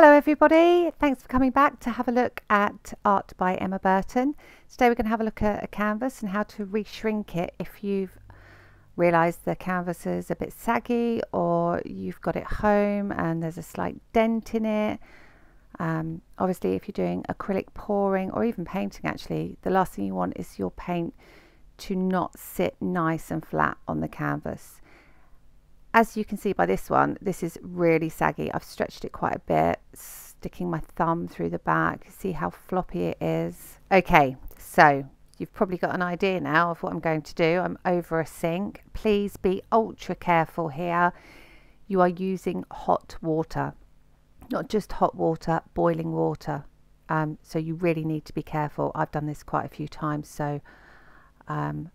Hello everybody, thanks for coming back to have a look at art by Emma Burton. Today we're going to have a look at a canvas and how to reshrink it if you've realised the canvas is a bit saggy or you've got it home and there's a slight dent in it. Um, obviously if you're doing acrylic pouring or even painting actually, the last thing you want is your paint to not sit nice and flat on the canvas as you can see by this one, this is really saggy. I've stretched it quite a bit, sticking my thumb through the back. See how floppy it is. Okay, so you've probably got an idea now of what I'm going to do. I'm over a sink. Please be ultra careful here. You are using hot water, not just hot water, boiling water. Um, so you really need to be careful. I've done this quite a few times, so um,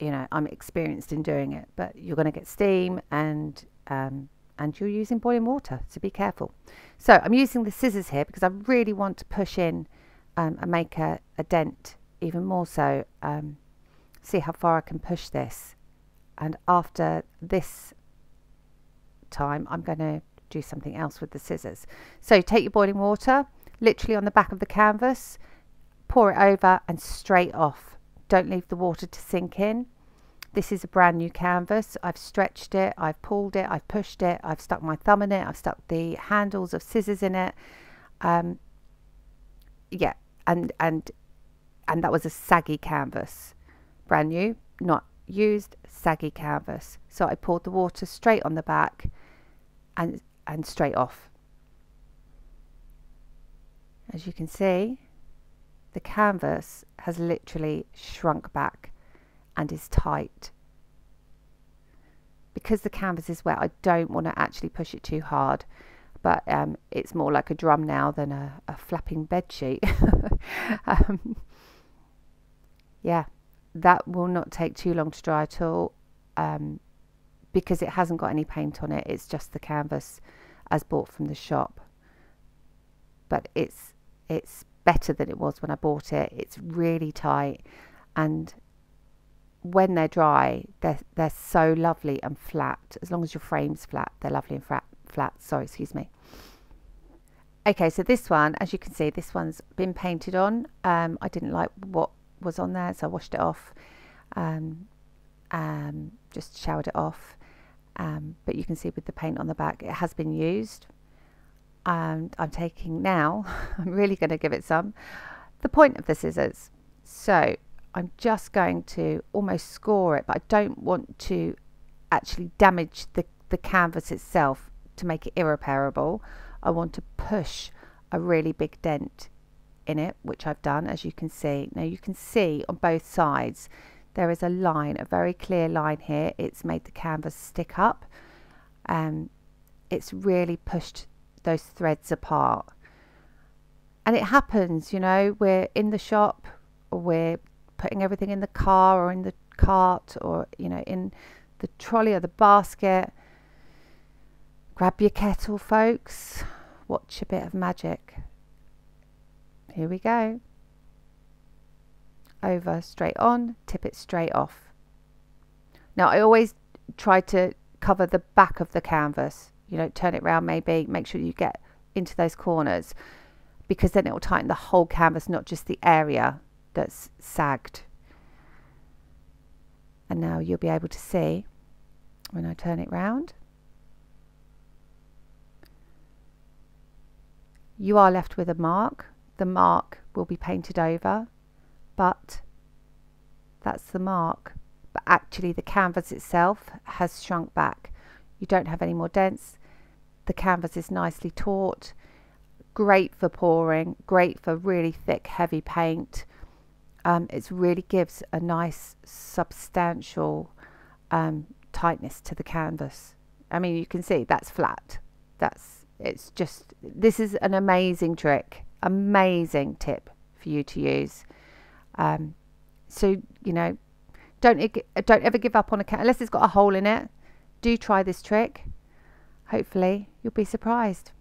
you know I'm experienced in doing it but you're going to get steam and um, and you're using boiling water so be careful. So I'm using the scissors here because I really want to push in um, and make a, a, dent even more so um, see how far I can push this. And after this time I'm going to do something else with the scissors. So take your boiling water literally on the back of the canvas pour it over and straight off don't leave the water to sink in. This is a brand new canvas. I've stretched it, I've pulled it, I've pushed it, I've stuck my thumb in it, I've stuck the handles of scissors in it. Um, yeah, and and and that was a saggy canvas, brand new, not used, saggy canvas. So I poured the water straight on the back and and straight off. As you can see, the canvas has literally shrunk back and is tight. Because the canvas is wet, I don't want to actually push it too hard, but um, it's more like a drum now than a, a flapping bed sheet. um, yeah, that will not take too long to dry at all um, because it hasn't got any paint on it. It's just the canvas as bought from the shop. But it's it's better than it was when I bought it. It's really tight and when they're dry, they're, they're so lovely and flat. As long as your frame's flat, they're lovely and flat. flat. Sorry, excuse me. Okay, so this one, as you can see, this one's been painted on. Um, I didn't like what was on there, so I washed it off. Um, um, just showered it off. Um, but you can see with the paint on the back, it has been used and I'm taking now, I'm really going to give it some, the point of the scissors. So I'm just going to almost score it, but I don't want to actually damage the, the canvas itself to make it irreparable. I want to push a really big dent in it, which I've done, as you can see. Now you can see on both sides, there is a line, a very clear line here. It's made the canvas stick up. Um, it's really pushed those threads apart. And it happens, you know, we're in the shop or we're putting everything in the car or in the cart or, you know, in the trolley or the basket. Grab your kettle, folks. Watch a bit of magic. Here we go. Over, straight on, tip it straight off. Now, I always try to cover the back of the canvas you know, turn it around maybe, make sure you get into those corners because then it will tighten the whole canvas, not just the area that's sagged. And now you'll be able to see when I turn it round. You are left with a mark. The mark will be painted over, but that's the mark. But actually the canvas itself has shrunk back. You don't have any more dents the canvas is nicely taut. Great for pouring, great for really thick, heavy paint. Um, it really gives a nice, substantial um, tightness to the canvas. I mean, you can see that's flat. That's, it's just, this is an amazing trick, amazing tip for you to use. Um, so, you know, don't, don't ever give up on a canvas unless it's got a hole in it. Do try this trick. Hopefully you'll be surprised.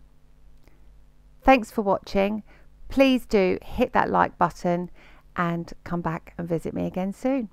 Thanks for watching. Please do hit that like button and come back and visit me again soon.